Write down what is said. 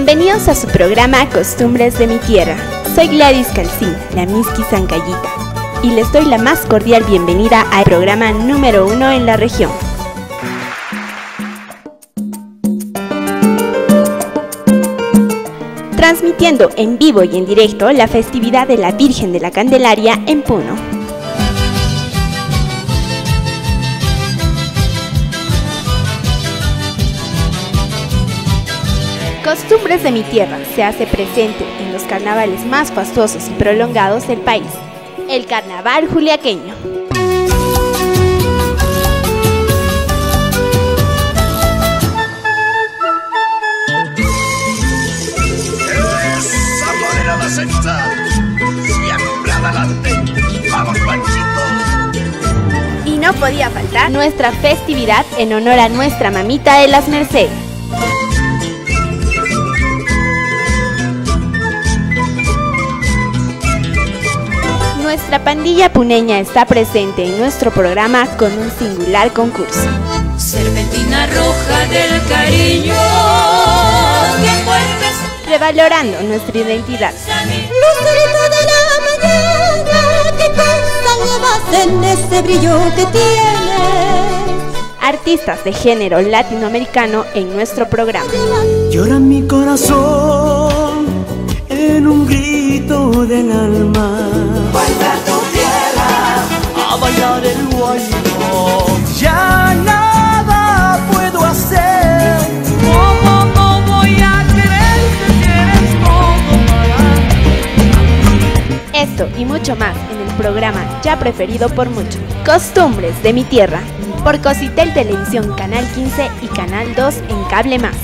Bienvenidos a su programa Costumbres de mi Tierra. Soy Gladys Calcín, la Miski Zancayita, y les doy la más cordial bienvenida al programa número uno en la región. Transmitiendo en vivo y en directo la festividad de la Virgen de la Candelaria en Puno. Costumbres de mi tierra se hace presente en los carnavales más fastuosos y prolongados del país, el carnaval juliaqueño. Y no podía faltar nuestra festividad en honor a nuestra mamita de las Mercedes. Nuestra pandilla puneña está presente en nuestro programa con un singular concurso. Serpentina roja del cariño que revalorando nuestra identidad. Lucerito de la mañana, ¿qué cosa llevas en ese brillo que tienes? Artistas de género latinoamericano en nuestro programa. Llora mi corazón Esto y mucho más en el programa ya preferido por muchos, Costumbres de mi Tierra, por Cositel Televisión Canal 15 y Canal 2 en Cable Más.